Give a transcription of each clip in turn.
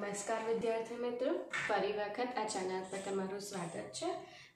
નમસ્કાર વિદ્યાર્થી મિત્રો. ફરી વખત આ ચેનલ પર તમારું સ્વાગત છે.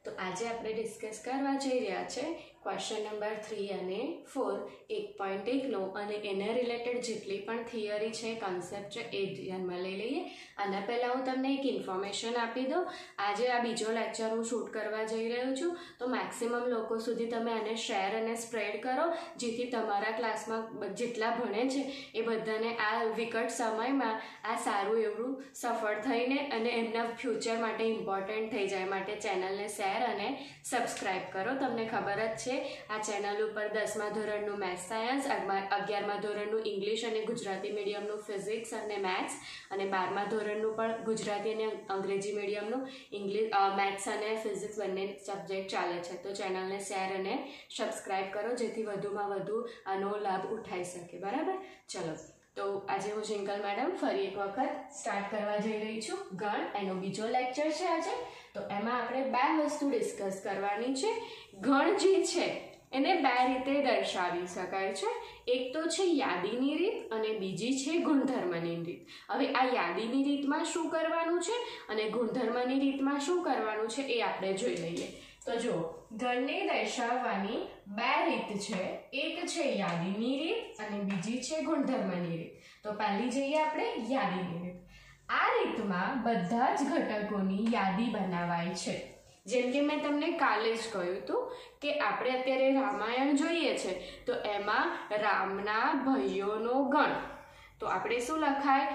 તો આજે આપણે ડિસ્કસ કરવા જઈ રહ્યા છે ક્વેશ્ચન નંબર થ્રી અને ફોર એક પોઈન્ટ એકનો અને એને રિલેટેડ જેટલી પણ થિયરી છે કન્સેપ્ટ છે, એ ધ્યાનમાં લઈ લઈએ. આના પહેલાં હું તમને એક ઇન્ફોર્મેશન આપી દઉં. આજે આ બીજો લેક્ચર હું શૂટ કરવા જઈ રહ્યો છું. તો મેક્સિમમ લોકો સુધી તમે આને શેર અને સ્પ્રેડ કરો. જેથી તમારા ક્લાસમાં જેટલા ભણે છે, એ બધાને આ વિકટ સમયમાં આ સારું એવું સફળ થઈને અને એમના ફ્યુચર માટે ઇમ્પોર્ટન્ટ થઈ જાય. માટે ચેનલને શેર અને સબસ્ક્રાઈબ કરો. તમને ખબર જ છે આ ચેનલ ઉપર દસમા ધોરણનું મેથ્સ સાયન્સ અગિયારમા ધોરણનું ઇંગ્લિશ અને ગુજરાતી મીડિયમનું ફિઝિક્સ અને મેથ્સ, અને બારમા ધોરણનું પણ ગુજરાતી અને અંગ્રેજી મીડિયમનું ઇંગ્લિશ મેથ્સ અને ફિઝિક્સ બંને સબ્જેક્ટ ચાલે છે. તો ચેનલને શેર અને સબસ્ક્રાઈબ કરો જેથી વધુમાં વધુ આનો લાભ ઉઠાઈ શકે. બરાબર? ચલો. તો આજે હું જિંકલ મેડમ ફરી એક વખત સ્ટાર્ટ કરવા જઈ રહી છું. ગણ, એનો બીજો લેક્ચર છે આજે. તો એમાં આપણે બે વસ્તુ ડિસ્કસ કરવાની છે. ગણ જે છે, એને બે રીતે દર્શાવી શકાય છે. એક તો છે યાદીની રીત અને બીજી છે ગુણધર્મની રીત. હવે આ યાદીની રીતમાં શું કરવાનું છે અને ગુણધર્મની રીતમાં શું કરવાનું છે એ આપણે જોઈ લઈએ. તો જો, ઘરને દર્શાવવાની બે રીત છે. એક છે યાદીની રીત અને બીજી છે ગુણધર્મની રીત તો પહેલી જઈએ આપણે યાદીની રીત આ રીતમાં બધા જ ઘટકોની યાદી બનાવાય છે. જેમ કે મેં તમને કાલે જ કહ્યું હતું કે આપણે અત્યારે રામાયણ જોઈએ છે. તો એમાં રામના ભાઈઓનો ગણ. તો આપણે શું લખાય?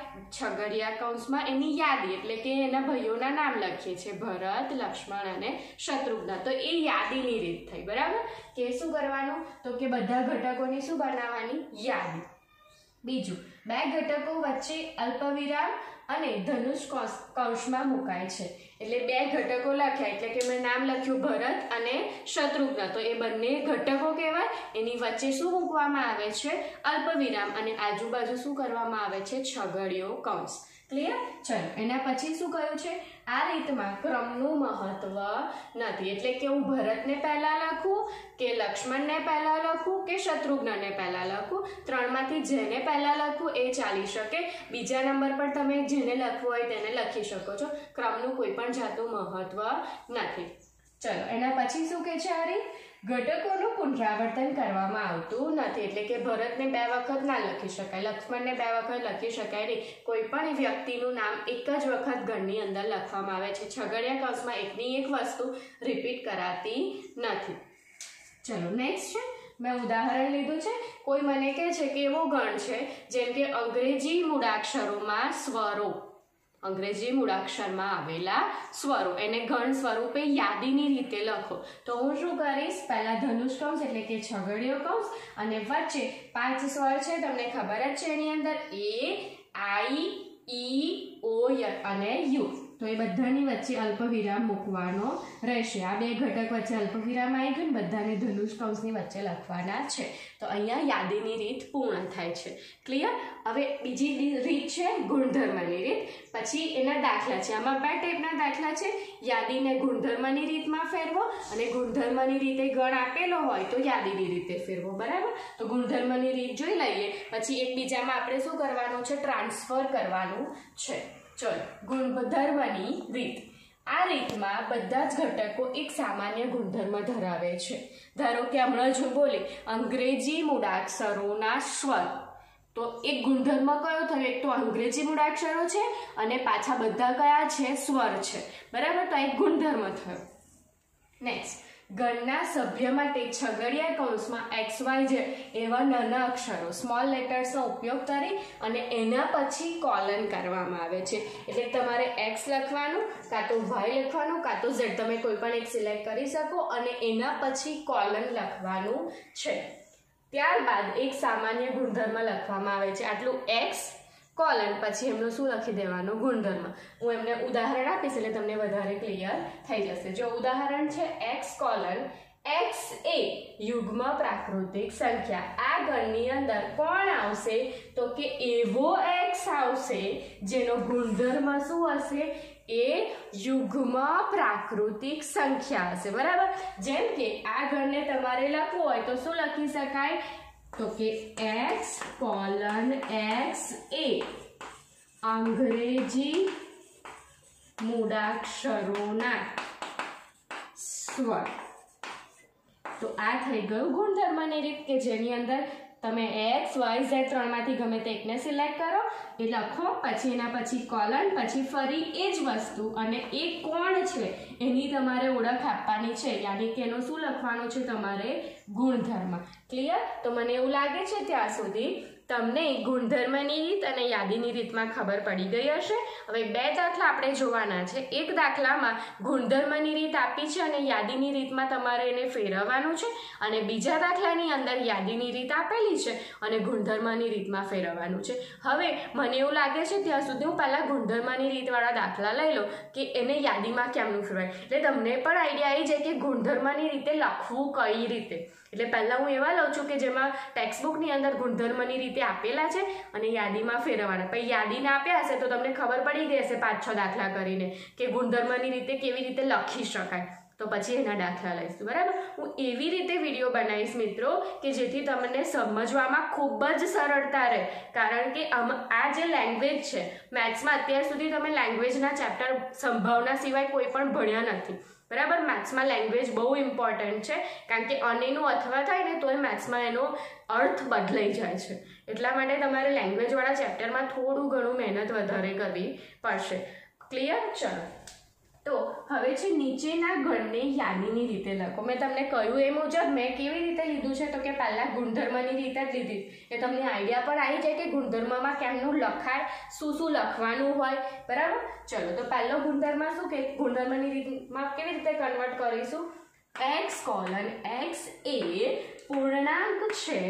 છગડિયા કૌંસમાં એની યાદી, એટલે કે એના ભાઈઓના નામ લખીએ છીએ, ભરત, લક્ષ્મણ અને શત્રુઘ્ન. તો એ યાદીની રીત થઈ, બરાબર? કે શું કરવાનું? તો કે બધા ઘટકોની શું બનાવવાની? યાદી. બીજું, બે ઘટકો વચ્ચે અલ્પવિરામ અને ધનુષ કૌંસમાં મુકાય છે. એટલે બે ઘટકો લખ્યા. એટલે કે મેં નામ લખ્યું ભરત અને શત્રુઘ્ન. તો એ બંને ઘટકો કહેવાય. એની વચ્ચે શું મૂકવામાં આવે છે? અલ્પવિરામ. અને આજુબાજુ શું કરવામાં આવે છે? છગડીયો કૌંસ. ક્લિયર ચલો, એના પછી શું કહ્યું છે? આ રીતમાં ક્રમનું મહત્વ નથી. એટલે કે હું ભરતને પહેલાં લખું, કે લક્ષ્મણને પહેલાં લખું, કે શત્રુઘ્નને પહેલાં લખું. ત્રણમાંથી જેને પહેલાં લખું એ ચાલી શકે. બીજા નંબર પર તમે જેને લખવું હોય તેને લખી શકો છો. ક્રમનું કોઈ પણ જાતનું મહત્વ નથી. ચલો, એના પછી શું કે છે આ રીત ઘટકોનું પુનરાવર્તન કરવામાં આવતું નથી. એટલે કે ભરતને બે વખત ના લખી શકાય, લક્ષ્મણને બે વખત લખી શકાય નહીં. કોઈ પણ વ્યક્તિનું નામ એક જ વખત ગણની અંદર લખવામાં આવે છે. છગડિયા કૌશમાં એકની એક વસ્તુ રિપીટ કરાતી નથી. ચલો નેક્સ્ટ છે. મેં ઉદાહરણ લીધું છે. કોઈ મને કહે છે કે એવો ગણ છે, જેમ કે અંગ્રેજી મૂળાક્ષરોમાં સ્વરો. અંગ્રેજી મૂળાક્ષરમાં આવેલા સ્વરો, એને ગણ સ્વરૂપે યાદીની રીતે લખો. તો હું શું કરીશ? પહેલાં ધનુષ કૌંસ એટલે કે છગડીયો કૌંસ અને વચ્ચે પાંચ સ્વર છે, તમને ખબર જ છે એની અંદર. એ, આઈ, ઈ, ઓ અને યુ. તો એ બધાની વચ્ચે અલ્પવિરામ મૂકવાનો રહેશે. આ બે ઘટક વચ્ચે અલ્પવિરામ આવી ગયું બધાને ધનુષ કૌંસની વચ્ચે લખવાના છે. તો અહીંયા યાદીની રીત પૂર્ણ થાય છે. ક્લિયર હવે બીજી રીત છે ગુણધર્મની રીત. પછી એના દાખલા છે. આમાં બે ટાઈપના દાખલા છે. યાદીને ગુણધર્મની રીતમાં ફેરવો અને ગુણધર્મની રીતે ગણ આપેલો હોય તો યાદીની રીતે ફેરવો. બરાબર? તો ગુણધર્મની રીત જોઈ લઈએ. પછી એકબીજામાં આપણે શું કરવાનું છે? ટ્રાન્સફર કરવાનું છે. ચલો ગુણધર્મની રીત. આ રીતમાં બધા જ ઘટકો એક સામાન્ય ગુણધર્મ ધરાવે છે. ધારો કે હમણાં જો બોલી, અંગ્રેજી મૂળાક્ષરોના સ્વર. તો એક ગુણધર્મ કયો થયો? એક તો અંગ્રેજી મૂળાક્ષરો છે અને પાછા બધા કયા છે? સ્વર છે. બરાબર? તો એક ગુણધર્મ થયો. નેક્સ્ટ ગણના સભ્ય માટે છગડિયા કૌંસમાં એક્સ વાય ઝેડ એવા નાના અક્ષરો, સ્મોલ લેટર્સનો ઉપયોગ કરી અને એના પછી કોલન કરવામાં આવે છે. એટલે તમારે એક્સ લખવાનું, કાં તો વાય લખવાનું, કાં તો ઝેડ. તમે કોઈ પણ એક સિલેક્ટ કરી શકો અને એના પછી કોલન લખવાનું છે. ત્યારબાદ એક સામાન્ય ગુણધર્મ લખવામાં આવે છે. આટલું એક્સ કોલન પછી એમનું શું લખી દેવાનું ગુણધર્મ? હું એમને ઉદાહરણ આપીશ એટલે તમને વધારે ક્લિયર થઈ જશે. જો ઉદાહરણ છે એક્સ કોલન એક્સ એ યુગ્મ પ્રાકૃતિક સંખ્યા. આ ગણની અંદર કોણ આવશે? તો કે એવો એક્સ આવશે જેનો ગુણધર્મ શું હશે? એ યુગ્મ પ્રાકૃતિક સંખ્યા હશે. બરાબર? જેમ કે આ ગણને તમારે લખવું હોય તો શું લખી શકાય? તો કે એક્સ કોલન એક્સ એ અંગ્રેજી મૂળાક્ષરોના સ્વર. તો આ થઈ ગયું ગુણધર્મની રીત કે જેની અંદર તમે એક્સ વાય ઝેડ ત્રણમાંથી ગમે તે એકને સિલેક્ટ કરો. એ લખો, પછી એના પછી કોલન પછી ફરી એ જ વસ્તુ. અને એ કોણ છે? એની તમારે ઓળખ આપવાની છે. યાની કે એનું શું લખવાનું છે? તમારે ગુણધર્મ. ક્લિયર તો મને એવું લાગે છે ત્યાં સુધી તમને ગુણધર્મની રીત અને યાદીની રીતમાં ખબર પડી ગઈ હશે. હવે બે દાખલા આપણે જોવાના છે. એક દાખલામાં ગુણધર્મની રીત આપી છે અને યાદીની રીતમાં તમારે એને ફેરવવાનું છે અને બીજા દાખલાની અંદર યાદીની રીત આપેલી છે અને ગુણધર્મની રીતમાં ફેરવવાનું છે. હવે મને એવું લાગે છે ત્યાં સુધી હું પહેલાં ગુણધર્મની રીતવાળા દાખલા લઈ લો કે એને યાદીમાં કેમનું ફેરવાય. એટલે તમને પણ આઈડિયા આવી જાય કે ગુણધર્મની રીતે લખવું કઈ રીતે? એટલે પહેલાં હું એવા લઉં છું કે જેમાં ટેક્સ્ટબુકની અંદર ગુણધર્મની રીતે આપેલા છે અને યાદીમાં ફેરવવાના. પછી યાદીને આપ્યા હશે તો તમને ખબર પડી ગઈ હશે પાંચ છ દાખલા કરીને કે ગુણધર્મની રીતે કેવી રીતે લખી શકાય. તો પછી એના દાખલા લઈશું, બરાબર? હું એવી રીતે વીડિયો બનાવીશ મિત્રો કે જેથી તમને સમજવામાં ખૂબ જ સરળતા રહે. કારણ કે આ જે લેંગ્વેજ છે મેથ્સમાં અત્યાર સુધી તમે લેંગ્વેજના ચેપ્ટર સંભાવના સિવાય કોઈ પણ ભણ્યા નથી. બરાબર? મેથ્સમાં લેંગ્વેજ બહુ ઇમ્પોર્ટન્ટ છે. કારણ કે અનેનું અથવા થાય ને તોય મેથ્સમાં એનો અર્થ બદલાઈ જાય છે. એટલા માટે તમારે લેંગ્વેજવાળા ચેપ્ટરમાં થોડું ઘણું મહેનત વધારે કરવી પડશે. ક્લિયર ચલો. તો હવે છે નીચેના ગણને યાદીની રીતે લખો. મેં તમને કહ્યું એ મુજબ મેં કેવી રીતે લીધું છે? તો કે પહેલાં ગુણધર્મની રીતે જ લીધી. એ તમને આઈડિયા પણ આવી જાય કે ગુણધર્મમાં કેમનું લખાય, શું શું લખવાનું હોય. બરાબર? ચલો, તો પહેલો ગુણધર્મ શું કે ગુણધર્મની રીતમાં કેવી રીતે કન્વર્ટ કરીશું? એક્સ કોલન એક્સ એ પૂર્ણાંક છે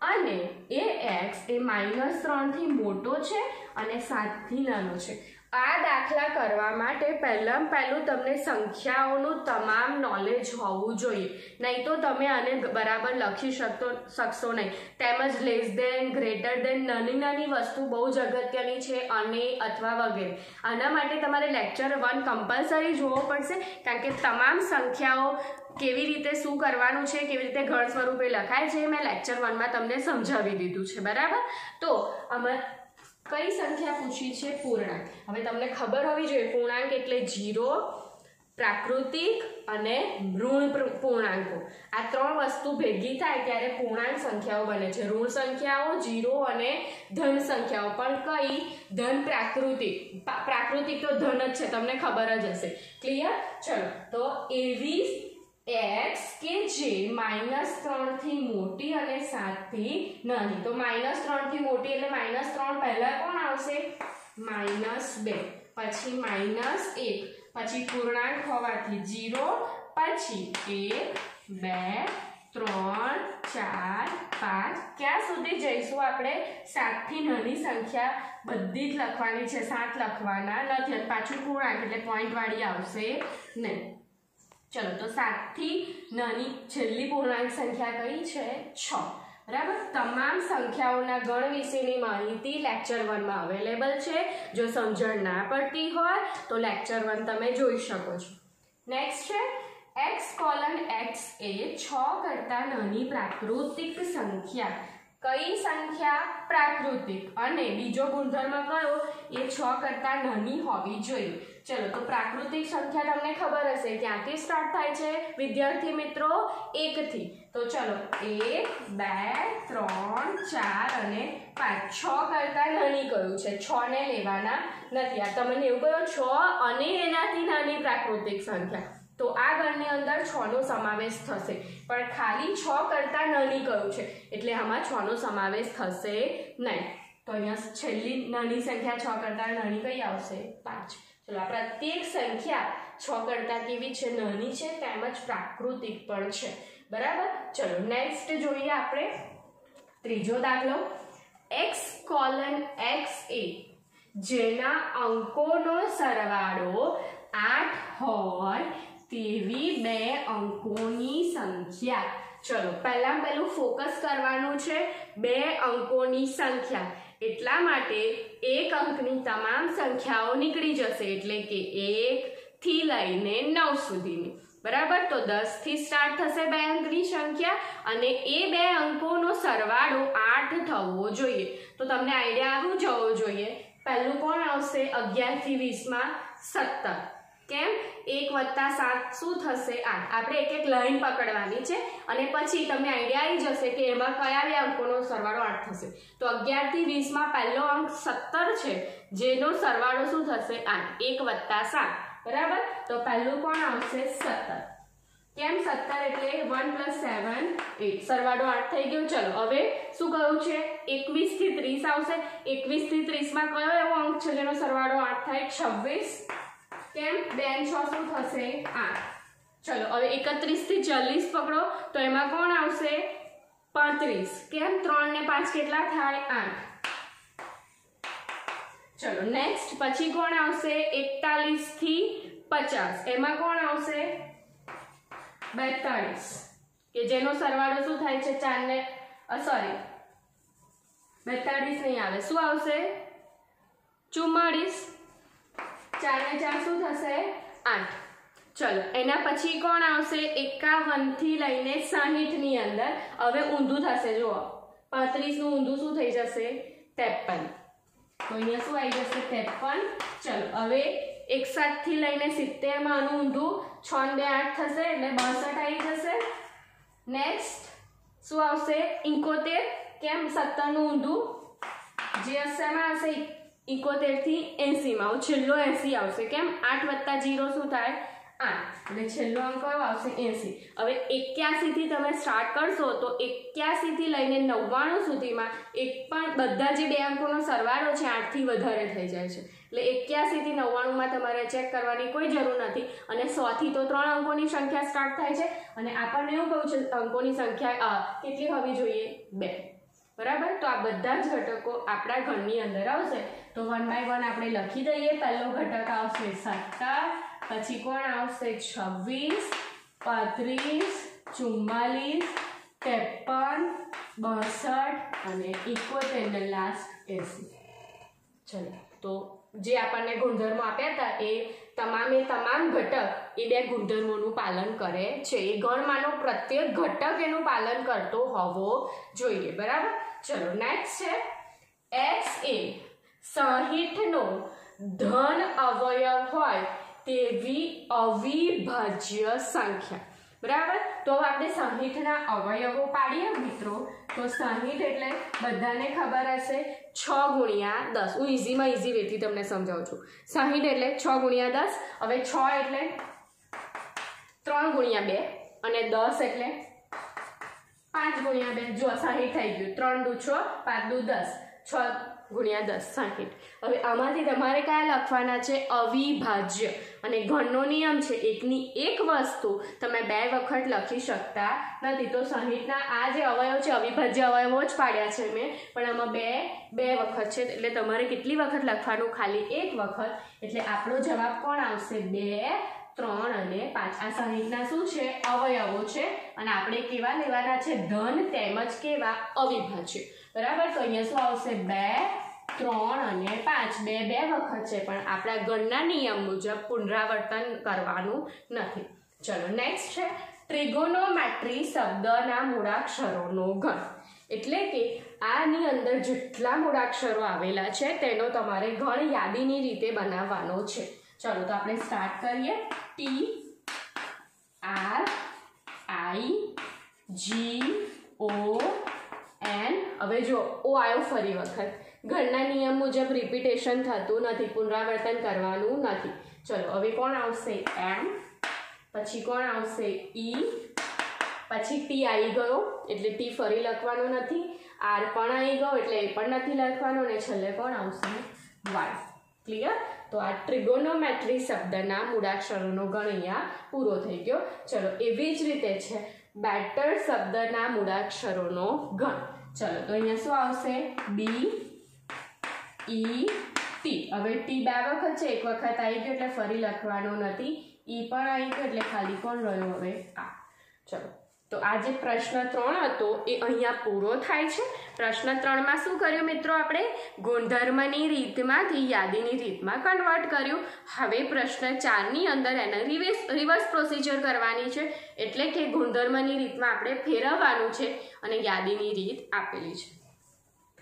અને એ એક્સ એ માઇનસ ત્રણથી મોટો છે અને સાતથી નાનો છે. આ દાખલા કરવા માટે પહેલાં પહેલું તમને સંખ્યાઓનું તમામ નોલેજ હોવું જોઈએ. નહીં તો તમે આને બરાબર લખી શકતો, શકશો નહીં. તેમજ લેસ દેન ગ્રેટર દેન નાની નાની વસ્તુ બહુ જ અગત્યની છે, અને અથવા વગેરે. આના માટે તમારે લેક્ચર વન કમ્પલસરી જોવો પડશે, કારણ કે તમામ સંખ્યાઓ કેવી રીતે શું કરવાનું છે, કેવી રીતે ઘણ સ્વરૂપે લખાય છે, મેં લેક્ચર વનમાં તમને સમજાવી દીધું છે, બરાબર? તો અમે કઈ સંખ્યા પૂછી છે? પૂર્ણાંક. હવે તમને ખબર હોવી જોઈએ, પૂર્ણાંક એટલે જીરો, પ્રાકૃતિક અને ઋણ પૂર્ણાંકો. આ ત્રણ વસ્તુ ભેગી થાય ત્યારે પૂર્ણાંક સંખ્યાઓ બને છે. ઋણ સંખ્યાઓ, જીરો અને ધન સંખ્યાઓ. પણ કઈ? ધન પ્રાકૃતિક. પ્રાકૃતિક તો ધન જ છે, તમને ખબર જ હશે. ક્લિયર ચલો. તો એવી એક્સ કે જે માઇનસ ત્રણથી મોટી અને સાતથી નાની. તો માઇનસ ત્રણથી મોટી એટલે માઇનસ ત્રણ પહેલાં કોણ આવશે? માઇનસ બે. પછી માઇનસ એક. પછી પૂર્ણાંક હોવાથી જીરો પછી એક, બે, ત્રણ, ચાર, પાંચ. ક્યાં સુધી જઈશું આપણે? સાતથી નાની સંખ્યા બધી જ લખવાની છે. સાત લખવાના નથી. પાછું પૂર્ણાંક એટલે પોઈન્ટવાળી આવશે નહીં. ચલો, તો સાતથી નાની છેલ્લી પૂર્ણાંક સંખ્યા કઈ છે? છ. બરાબર? તમામ સંખ્યાઓના ગણ વિશેની માહિતી લેક્ચર વનમાં અવેલેબલ છે. જો સમજણ ના પડતી હોય, તો લેક્ચર વન તમે જોઈ શકો છો. નેક્સ્ટ છે એક્સ કોલન એક્સ એ છ કરતાં નાની પ્રાકૃતિક સંખ્યા. કઈ સંખ્યા પ્રાકૃતિક? અને બીજો ગુણધર્મ કયો? એ છ કરતાં નાની હોવી જોઈએ. ચલો, તો પ્રાકૃતિક સંખ્યા તમને ખબર હશે ક્યાંથી સ્ટાર્ટ થાય છે? વિદ્યાર્થી મિત્રો, એકથી. તો ચલો, એક, બે, ત્રણ, ચાર અને પાંચ. છ કરતાં નાની કયું છે? છ ને લેવાના નથી. આ તમને એવું કહ્યું, છ અને એનાથી નાની પ્રાકૃતિક સંખ્યા. તો આ ગણની અંદર છ નો સમાવેશ થશે. પણ ખાલી છ કરતાં નાની કયું છે? એટલે આમાં છ નો સમાવેશ થશે નહીં. તો અહીંયા છેલ્લી નાની સંખ્યા છ કરતાં નાની કઈ આવશે? પાંચ. ચલો, આ પ્રત્યેક સંખ્યા છ કરતાં કેવી છે? નાની છે, તેમજ પ્રાકૃતિક પણ છે. બરાબર? ચલો, નેક્સ્ટ જોઈએ આપણે ત્રીજો દાખલો. એક્સ કોલન એક્સ એ જેના અંકોનો સરવાળો આઠ હોય તેવી બે અંકોની સંખ્યા. ચલો, પહેલા પહેલું ફોકસ કરવાનું છે. બે અંકોની સંખ્યા. એટલા માટે એક અંકની તમામ સંખ્યાઓ નીકળી જશે. એટલે કે એકથી લઈને નવ સુધીની. બરાબર? તો દસથી સ્ટાર્ટ થશે બે અંકની સંખ્યા અને એ બે અંકોનો સરવાળો આઠ થવો જોઈએ. તો તમને આઈડિયા આવું જવો જોઈએ. પહેલું કોણ આવશે? અગિયારથી વીસમાં સત્તર. કેમ? એક વત્તા સાત શું થશે? આઠ. આપણે એક એક લાઈન પકડવાની છે અને પછી તમને આઈડિયા આવી જશે કે એમાં કયા બે અંકોનો સરવાળો આઠ થશે. તો અગિયારથી વીસમાં પહેલો અંક સત્તર છે, જેનો સરવાળો શું થશે? આઠ. એક વત્તા સાત. બરાબર? તો પહેલું કોણ આવશે? સત્તર. કેમ સત્તર? એટલે વન પ્લસ સેવન, એટ. સરવાળો આઠ થઈ ગયો. ચલો, હવે શું કહ્યું છે? એકવીસથી ત્રીસ આવશે. એકવીસથી ત્રીસમાં કયો એવો અંક છે, જેનો સરવાળો આઠ થાય? છવ્વીસ. કેમ? બેન છ શું થશે? આઠ. ચલો, હવે એકત્રીસથી ચાલીસ પકડો. તો એમાં કોણ આવશે? પાંત્રીસ. કેમ? ત્રણ ને પાંચ કેટલા થાય? આઠ. ચલો નેક્સ્ટ પછી કોણ આવશે? એકતાલીસથી પચાસ. એમાં કોણ આવશે? બેતાળીસ. કે જેનો સરવાળો શું થાય છે? ચાર ને સોરી બેતાળીસ નહીં આવે. શું આવશે? ચુમ્માળીસ. ચાર ને ચાર શું થશે? આઠ. ચલો, એના પછી કોણ આવશે? એકાવનથી લઈને સાહીઠની અંદર. હવે ઊંધું થશે, જુઓ. પાંત્રીસનું ઊંધું શું થઈ જશે? ત્રેપન. તો અહીંયા શું આવી જશે? ત્રેપન. ચલો, હવે એકસાઠથી લઈને સિત્તેરમાં આનું ઊંધું. છ બે આઠ થશે, એટલે બાસઠ આવી જશે. નેક્સ્ટ શું આવશે? ઇકોતેર. કેમ? સત્તરનું ઊંધું. જે હશે એમાં હશે ઇકોતેરથી એસીમાં છેલ્લો એસી આવશે કેમ આઠ વત્તા જીરો શું થાય આઠ એટલે છેલ્લો અંક આવશે એસી હવે એક્યાસી થી તમે સ્ટાર્ટ કરશો તો એક્યાસી થી લઈને નવ્વાણું સુધીમાં એક પણ બધા જે બે અંકોનો સરવાળો છે આઠથી વધારે થઈ જાય છે એટલે એક્યાસી થી નવ્વાણુંમાં તમારે ચેક કરવાની કોઈ જરૂર નથી. અને સો થી તો ત્રણ અંકોની સંખ્યા સ્ટાર્ટ થાય છે. અને આપણને એવું કહું છે, અંકોની સંખ્યા કેટલી હોવી જોઈએ? બે. બરાબર? તો આ બધા જ ઘટકો આપણા ઘરની અંદર આવશે. તો વન બાય વન આપણે લખી દઈએ. પહેલો ઘટક આવશે સત્તર, પછી કોણ આવશે? છવ્વીસ, પાંત્રીસ, ચુમ્માલીસ, ત્રેપન, બાસઠ અને ઇકોતેર ને લાસ્ટ એસી. ચલો, તો જે આપણને ગુણધર્મો આપ્યા હતા એ તમામે તમામ ઘટક એ બે ગુણધર્મોનું પાલન કરે છે. એ ગણમાંનો પ્રત્યેક ઘટક એનું પાલન કરતો હોવો જોઈએ. બરાબર? ચલો નેક્સ્ટ છે. સાહીઠનો ધન અવયવ હોય તેવી અવિભાજ્ય સંખ્યા. બરાબર? તો હવે આપણે સંહિતના અવયવો પાડીએ મિત્રો. તો સંહિત એટલે બધાને ખબર હશે, છ ગુણ્યા દસ. હું ઇઝીમાં ઇઝી વેથી તમને સમજાવું છું. સંહિત એટલે છ ગુણ્યા દસ. હવે છ એટલે ત્રણ ગુણ્યા બે અને દસ એટલે પાંચ ગુણ્યા બે. જો સંહિત થઈ ગયું. ત્રણ દુ છ, પાંચ દુ દસ. છ ગુણ્યા દસ, સાહીઠ. હવે આમાંથી તમારે કયા લખવાના છે? અવિભાજ્ય. અને ઘણનો નિયમ છે, એકની એક વસ્તુ તમે બે વખત લખી શકતા નથી. તો સાહીઠના આ જે અવયવ છે, અવિભાજ્ય અવયવો જ પાડ્યા છે મેં. પણ આમાં બે બે વખત છે, એટલે તમારે કેટલી વખત લખવાનું? ખાલી એક વખત. એટલે આપણો જવાબ કોણ આવશે? બે, ત્રણ અને પાંચ. આ સાહીઠના શું છે? અવયવો છે. અને આપણે કેવા લેવાના છે? ધન તેમજ કેવા? અવિભાજ્ય. બરાબર? તો અહીંયા શું આવશે? બે, ત્રણ અને પાંચ. બે બે વખત છે, પણ આપણા ગણના નિયમ મુજબ પુનરાવર્તન કરવાનું નથી. ચલો નેક્સ્ટ છે. ટ્રિગોનોમેટ્રી શબ્દના મૂળાક્ષરોનો ગણ એટલે કે આની અંદર જેટલા મૂળાક્ષરો આવેલા છે, તેનો તમારે ગણ યાદીની રીતે બનાવવાનો છે. ચલો, તો આપણે સ્ટાર્ટ કરીએ. ટી આર આઈ જી ઓ હવે જો, ઓ આવ્યો ફરી વખત. ઘરના નિયમ મુજબ રિપીટેશન થતું નથી, પુનરાવર્તન કરવાનું નથી. ચલો, હવે કોણ આવશે? એમ. પછી કોણ આવશે? ઈ. પછી ટી આવી ગયો, એટલે ટી ફરી લખવાનો નથી. આર પણ આવી ગયો, એટલે એ પણ નથી લખવાનો, અને છેલ્લે કોણ આવશે? વાય. ક્લિયર તો આ ટ્રિગોનોમેટ્રી શબ્દના મૂળાક્ષરોનો ગણ અહીંયા પૂરો થઈ ગયો. ચલો, એવી જ રીતે છે. બેટર શબ્દના મૂળાક્ષરોનો ગણ. ચલો, તો અહીંયા શું આવશે? બી ઈ ટી હવે ટી બે વખત છે, એક વખત આવી ગયો એટલે ફરી લખવાનો નથી. ઈ પણ આવી ગયો એટલે ખાલી કોણ રહ્યો હવે? આ. ચલો. તો આ જે પ્રશ્ન ત્રણ હતો, એ અહીંયા પૂરો થાય છે. પ્રશ્ન ત્રણમાં શું કર્યું મિત્રો આપણે? ગુણધર્મની રીતમાંથી યાદીની રીતમાં કન્વર્ટ કર્યું. હવે પ્રશ્ન ચારની અંદર એને રિવેસ રિવર્સ પ્રોસિજર કરવાની છે. એટલે કે ગુણધર્મની રીતમાં આપણે ફેરવવાનું છે અને યાદીની રીત આપેલી છે.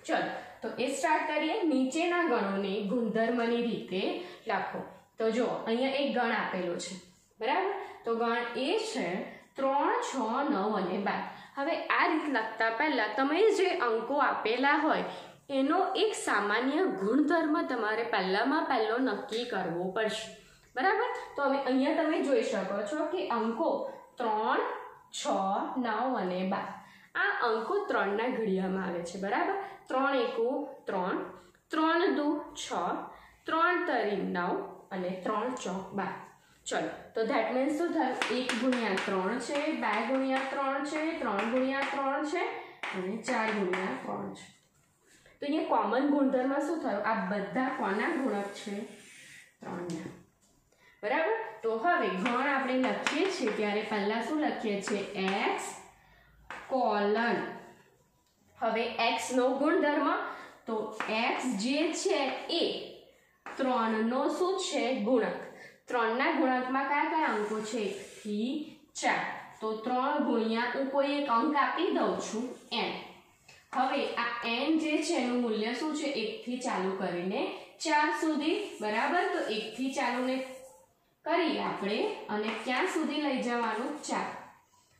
ચલો, તો એ સ્ટાર્ટ કરીએ. નીચેના ગણોને ગુણધર્મની રીતે લખો. તો જો અહીંયા એક ગણ આપેલો છે. બરાબર? તો ગણ એ છે ત્રણ, છ, નવ અને બાર. હવે આ રીત લખતા પહેલાં તમે જે અંકો આપેલા હોય, એનો એક સામાન્ય ગુણધર્મ તમારે પહેલામાં પહેલો નક્કી કરવો પડશે. બરાબર? તો હવે અહીંયા તમે જોઈ શકો છો કે અંકો ત્રણ, છ, નવ અને બાર. આ અંકો ત્રણના ઘડિયામાં આવે છે, બરાબર? ત્રણ એકુ, ત્રણ. ત્રણ દુ, છ. ત્રણ તરી નવ અને ત્રણ ચોક બાર. ચલો, તો ધેટ મીન્સ શું થયું? એક ગુણ્યા ત્રણ છે, બે ગુણ્યા ત્રણ છે, ત્રણ ગુણ્યા ત્રણ છે, અને ચાર ગુણ્યા ત્રણ છે. તો અહીંયા કોમન ગુણધર્મ શું થયું? આ બધા કોના ગુણક છે? ત્રણના. બરાબર? તો હવે ગણ આપણે લખીએ છીએ, ત્યારે પહેલાં શું લખીએ છીએ? એક્સ કોલન હવે એક્સનો ગુણધર્મ, તો એક્સ જે છે એ ત્રણનો શું છે? ગુણક. ત્રણના ગુણાંકમાં કયા કયા અંકો છે? એકથી ચાર. તો ત્રણ ગુણ્યા હું કોઈ એક અંક આપી દઉં છું, એન. હવે આ એન જે છે એનું મૂલ્ય શું છે? એકથી ચાલુ કરીને ચાર સુધી, બરાબર? તો એકથી ચાલુને કરી આપણે અને ક્યાં સુધી લઈ જવાનું? ચાર.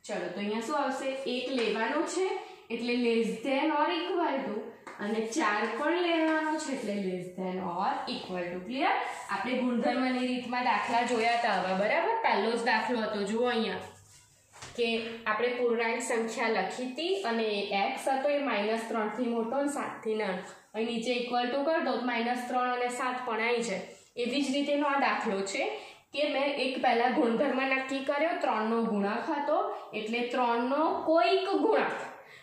ચલો, તો અહીંયા શું આવશે? એક લેવાનું છે, એટલે less than or equal to અને ચાર પણ લેવાનો છે એટલે less than or equal to clear આપણે ગુણધર્મની રીતમાં દાખલા જોયા હતા હવે, બરાબર? પહેલો જ દાખલો હતો, જુઓ અહીંયા. કે આપણે પૂર્ણાંક સંખ્યા લખી હતી અને એક્સ હતો, એ માઇનસ ત્રણથી મોટો અને સાતથી નાનો. અહીં નીચે ઇક્વલ ટુ કરી દો માઇનસ ત્રણ અને સાત પણ આવી જાય. એવી જ રીતેનો આ દાખલો છે કે મેં એક પહેલાં ગુણધર્મ નક્કી કર્યો, ત્રણનો ગુણક હતો, એટલે ત્રણનો કોઈક ગુણક.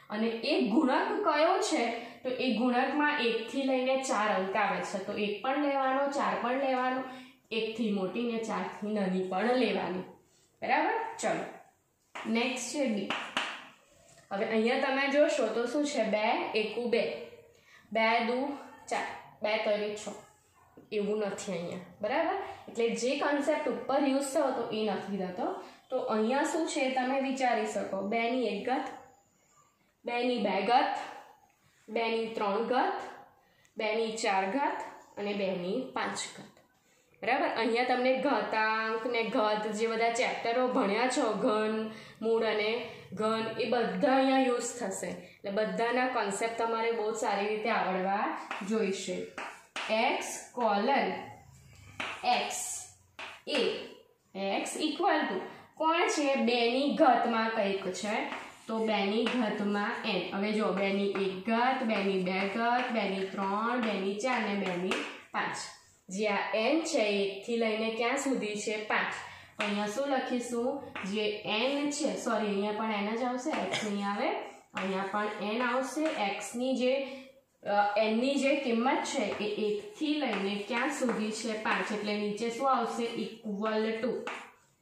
અને એ ગુણક કયો છે? તો એ ગુણકમાં એકથી લઈને ચાર અંક આવે છે. તો એક પણ લેવાનો, ચાર પણ લેવાનો, એકથી મોટી ને ચારથી નાની પણ લેવાની. બરાબર? ચલો. નેક્સ્ટ છે બી હવે અહીંયા તમે જોશો તો શું છે? બે, એકુ બે. બે, દુ, ચાર. બે તરી છ. એવું નથી અહીંયા. બરાબર? એટલે જે કન્સેપ્ટ ઉપર યુઝ થયો તો એ નથી થતો. તો અહીંયા શું છે? તમે વિચારી શકો. બેની એક ગત, બેની બે ગત બેની ત્રણ ઘાત બેની ચાર ઘાત અને બેની પાંચ ઘાત બરાબર? અહીંયા તમને ઘાતાંક ને ઘત જે બધા ચેપ્ટરો ભણ્યા છો, ઘન, મૂળ અને ઘન, એ બધા અહીંયા યુઝ થશે. એટલે બધાના કોન્સેપ્ટ તમારે બહુ સારી રીતે આવડવા જોઈશે. X colon, X A, X equal to. કોણ છે બેની ઘતમાં કંઈક છે? તો બેની ઘટમાં એન હવે જો, બેની એક ઘત, બેની બે ઘત, બેની ત્રણ, બેની ચાર ને બેની પાંચ. જે આ એન છે એકથી લઈને ક્યાં સુધી છે? પાંચ. અહીંયા શું લખીશું? જે એન છે સોરી અહીંયા પણ એન જ આવશે એક્સ નહીં આવે. અહીંયા પણ એન આવશે. એક્સની જે એનની જે કિંમત છે, એ એકથી લઈને ક્યાં સુધી છે? પાંચ. એટલે નીચે શું આવશે? ઇક્વલ ટુ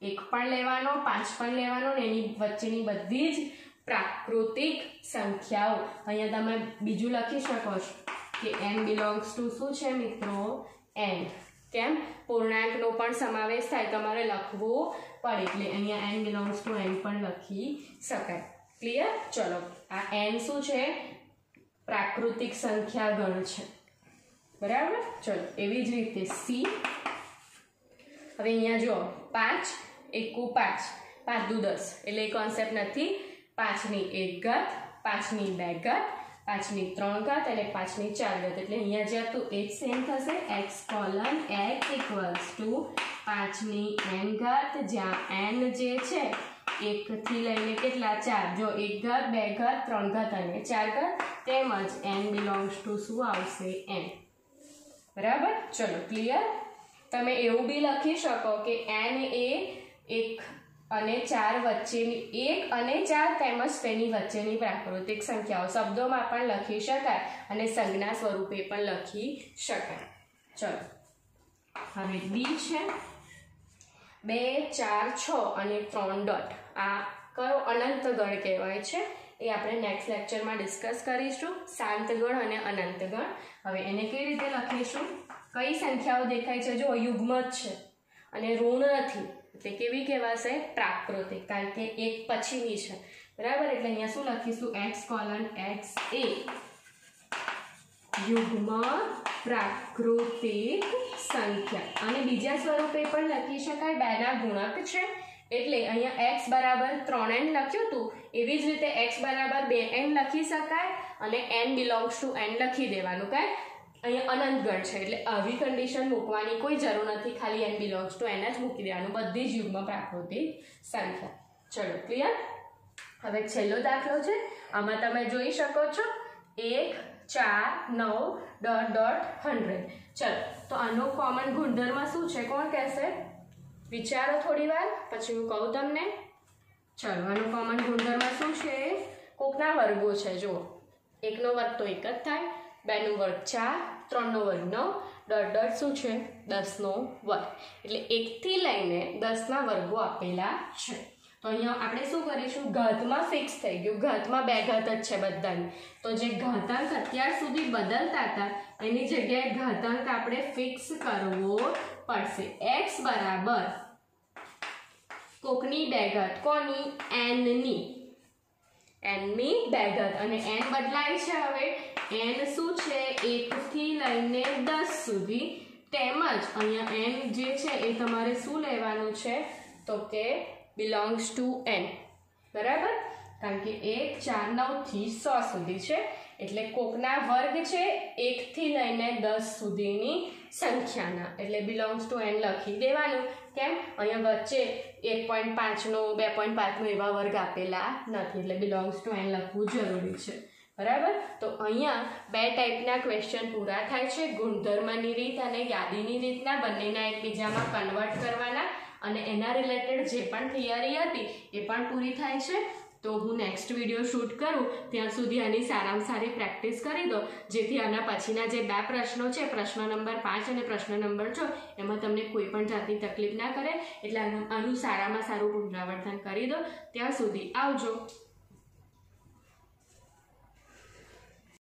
એક પણ લેવાનો, પાંચ પણ લેવાનો ને એની વચ્ચેની બધી જ પ્રાકૃતિક સંખ્યાઓ. અહીંયા તમે બીજું લખી શકો છો કે એન બિલોંગ્સ ટુ શું છે મિત્રો? એન કેમ? પૂર્ણાંકનો પણ સમાવેશ થાય, તમારે લખવો પડે. એટલે અહીંયા એન બિલોંગ્સ ટુ એન પણ લખી શકાય. ક્લિયર ચલો, આ એન શું છે? પ્રાકૃતિક સંખ્યા ગણ છે. બરાબર? ચલો, એવી જ રીતે સી હવે અહીંયા જો પાંચ એકુ પાંચ. પાંચ દુ દસ. એટલે એ કોન્સેપ્ટ નથી પાંચની એક ગત પાંચની બે ગત પાંચની ત્રણ ઘાત અને પાંચની ચાર ઘાત એટલે અહીંયા જે હતું એ જ સેમ થશે. X colon X equals to પાંચની એન ઘાત જ્યાં એન જે છે, એકથી લઈને કેટલા? ચાર. જો એક ઘાત બે ઘાત ત્રણ ઘાત અને ચાર ઘાત તેમજ એન બિલોંગ્સ ટુ શું આવશે? એન બરાબર? ચલો ક્લિયર તમે એવું બી લખી શકો કે એન એ એક અને ચાર વચ્ચેની, એક અને ચાર તેમજ તેની વચ્ચેની પ્રાકૃતિક સંખ્યાઓ. શબ્દોમાં પણ લખી શકાય અને સંજ્ઞા સ્વરૂપે પણ લખી શકાય. ચલો. હવે બી છે. બે, ચાર, છ અને ત્રણ ડોટ. આ કયો અનંતગણ કહેવાય છે? એ આપણે નેક્સ્ટ લેક્ચરમાં ડિસ્કસ કરીશું. શાંતગણ અને અનંતગણ હવે એને કેવી રીતે લખીશું? કઈ સંખ્યાઓ દેખાય છે? જો યુગ્મ છે. અને ઋણ નથી. એટલે કેવી કહેવાશે પ્રાકૃતિક. કારણ કે એક પછીની છે. બરાબર? એટલે અહીંયા શું લખીશું? એક્સ કોલન એક્સ એ યુગ્મ પ્રાકૃતિક સંખ્યા. અને બીજા સ્વરૂપે પણ લખી શકાય બેના ગુણક છે. એટલે અહીંયા એક્સ બરાબર ત્રણ એન લખ્યું હતું. એવી જ રીતે એક્સ બરાબર બે એન લખી શકાય અને એન બિલોંગ્સ ટુ એન લખી દેવાનું. કાંઈ અહીંયા અનંતગણ છે, એટલે આવી કન્ડિશન મૂકવાની કોઈ જરૂર નથી, ખાલી એન બિલોંગ્સ ટુ એને જ મૂકી દેવાનું, બધી જ યુગમાં પ્રાકૃતિક સંખ્યા. ચલો ક્લિયર હવે છેલ્લો દાખલો છે, આમાં તમે જોઈ શકો છો, એક, ચાર, નવ ડોટ ડોટ હંડ્રેડ. ચલો, તો આનો કોમન ગુણધર્મ શું છે, કોણ કહેશે? વિચારો થોડી વાર, પછી હું કહું તમને. ચલો, આનો કોમન ગુણધર્મ શું છે? કોકના વર્ગો છે, જુઓ. એકનો વર્ગ તો એક જ થાય, બેનું વર્ગ ચાર ત્રણનો વર્ગ, નવ. ડોટ ડોટ શું છે? દસનો વર્ગ. એટલે એકથી લઈને દસના વર્ગો આપેલા છે. તો અહીંયા આપણે શું કરીશું? ઘાતમાં ફિક્સ થઈ ગયું. ઘાતમાં બે ઘાત જ છે બધાની. તો જે ઘાતાંક અત્યાર સુધી બદલતા હતા, એની જગ્યાએ ઘાતાંક આપણે ફિક્સ કરવો પડશે. એક્સ બરાબર કોકની બે ઘાત? કોની? એનની એનની બે ઘાત. અને એન બદલાય છે હવે. એન શું છે? એકથી લઈને દસ સુધી. તેમજ અહીંયા એન જે છે એ તમારે શું લેવાનું છે? તો કે બિલોંગ્સ ટુ એન બરાબર? કારણ કે એક, ચાર નવથી સો સુધી છે. એટલે કોકના વર્ગ છે એકથી લઈને દસ સુધીની સંખ્યાના. એટલે બિલોંગ્સ ટુ એન લખી દેવાનું. કેમ? અહીંયા વચ્ચે એક પોઈન્ટ પાંચનો બે પોઈન્ટ પાંચનો એવા વર્ગ આપેલા નથી. એટલે બિલોંગ્સ ટુ એન લખવું જરૂરી છે. બરાબર? તો અહીંયા બે ટાઈપના ક્વેશ્ચન પૂરા થાય છે. ગુણધર્મની રીત અને યાદીની રીતના બંનેના એકબીજામાં કન્વર્ટ કરવાના. અને એના રિલેટેડ જે પણ થિયરી હતી, એ પણ પૂરી થાય છે. તો હું નેક્સ્ટ વીડિયો શૂટ કરું. ત્યાં સુધી આની સારામાં સારી પ્રેક્ટિસ કરી દો. જેથી આના પછીના જે બે પ્રશ્નો છે, પ્રશ્ન નંબર પાંચ અને પ્રશ્ન નંબર છ, એમાં તમને કોઈ પણ જાતની તકલીફ ના કરે. એટલે આનું સારામાં સારું પુનરાવર્તન કરી દો. ત્યાં સુધી આવજો.